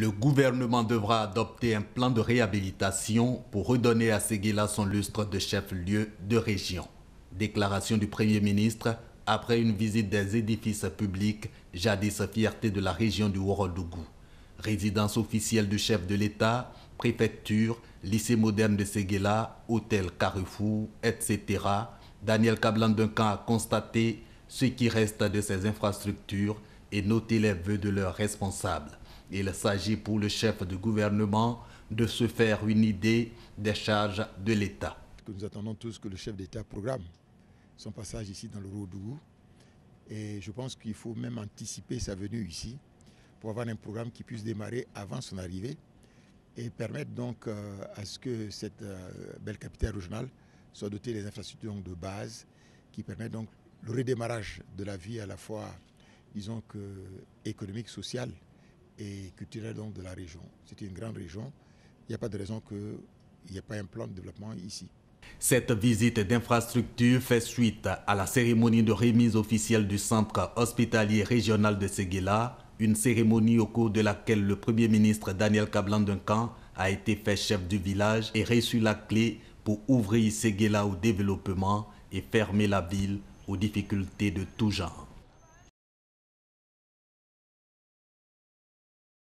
Le gouvernement devra adopter un plan de réhabilitation pour redonner à Séguéla son lustre de chef-lieu de région. Déclaration du Premier ministre après une visite des édifices publics, jadis fierté de la région du Ouorodougou. Résidence officielle du chef de l'État, préfecture, lycée moderne de Séguéla, hôtel Carrefour, etc. Daniel Kablan-Duncan a constaté ce qui reste de ces infrastructures et noté les vœux de leurs responsables. Il s'agit pour le chef de gouvernement de se faire une idée des charges de l'État. Nous attendons tous que le chef d'État programme son passage ici dans le Rodougou. Et je pense qu'il faut même anticiper sa venue ici pour avoir un programme qui puisse démarrer avant son arrivée et permettre donc euh, à ce que cette euh, belle capitale régionale soit dotée des infrastructures de base qui permettent donc le redémarrage de la vie à la fois, disons que économique, sociale et culturelle de la région. C'est une grande région. Il n'y a pas de raison qu'il n'y ait pas un plan de développement ici. Cette visite d'infrastructure fait suite à la cérémonie de remise officielle du centre hospitalier régional de Séguéla, une cérémonie au cours de laquelle le Premier ministre Daniel Kablan-Duncan a été fait chef du village et reçu la clé pour ouvrir Séguéla au développement et fermer la ville aux difficultés de tout genre.